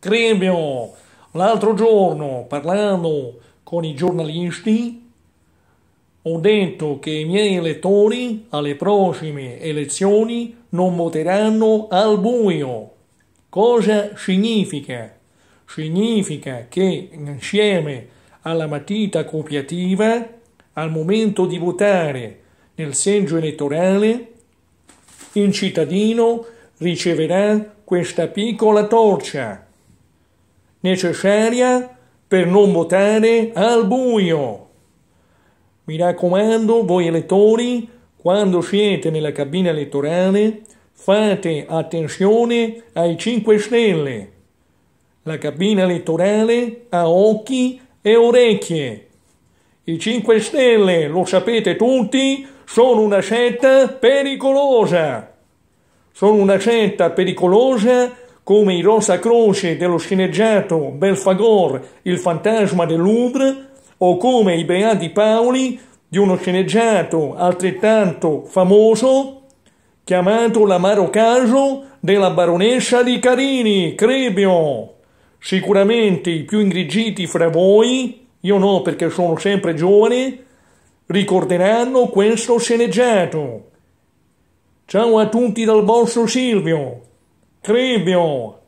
Cribio, l'altro giorno parlando con i giornalisti ho detto che i miei elettori alle prossime elezioni non voteranno al buio. Cosa significa? Significa che insieme alla matita copiativa, al momento di votare nel seggio elettorale, il cittadino riceverà questa piccola torcia necessaria per non votare al buio. Mi raccomando, voi elettori, quando siete nella cabina elettorale, fate attenzione ai 5 Stelle. La cabina elettorale ha occhi e orecchie. I 5 Stelle, lo sapete tutti, sono una setta pericolosa. Sono una setta pericolosa come i Rosa Croce dello sceneggiato Belfagor, il fantasma del Louvre, o come i Beati Paoli di uno sceneggiato altrettanto famoso chiamato L'amaro caso della baronessa di Carini, Crebio. Sicuramente i più ingrigiti fra voi, io no perché sono sempre giovane, ricorderanno questo sceneggiato. Ciao a tutti dal vostro Silvio. Crebio.